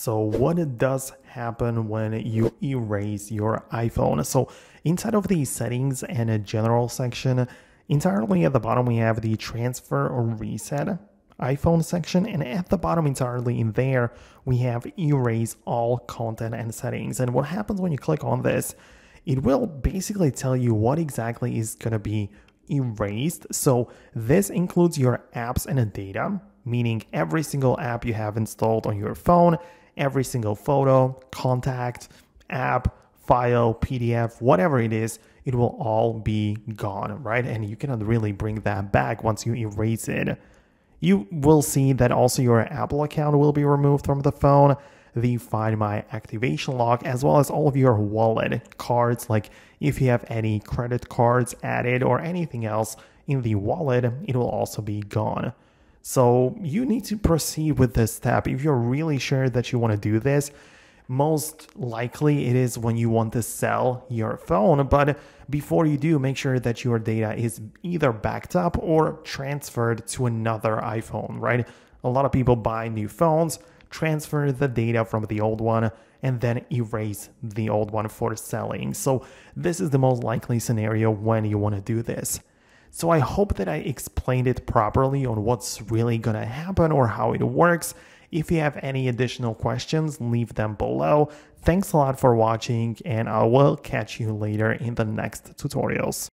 So what does happen when you erase your iPhone? So inside of the settings and a general section, entirely at the bottom we have the transfer or reset iPhone section and at the bottom entirely in there we have erase all content and settings. And what happens when you click on this, it will basically tell you what exactly is going to be erased. So this includes your apps and data, meaning every single app you have installed on your phone every single photo, contact, app, file, PDF, whatever it is, it will all be gone, right? And you cannot really bring that back once you erase it. You will see that also your Apple account will be removed from the phone, the Find My activation lock, as well as all of your wallet cards. Like if you have any credit cards added or anything else in the wallet, it will also be gone. So you need to proceed with this step. If you're really sure that you want to do this, most likely it is when you want to sell your phone. But before you do, make sure that your data is either backed up or transferred to another iPhone, right? A lot of people buy new phones, transfer the data from the old one, and then erase the old one for selling. So, this is the most likely scenario when you want to do this. So I hope that I explained it properly on what's really gonna happen or how it works. If you have any additional questions, leave them below. Thanks a lot for watching and I will catch you later in the next tutorials.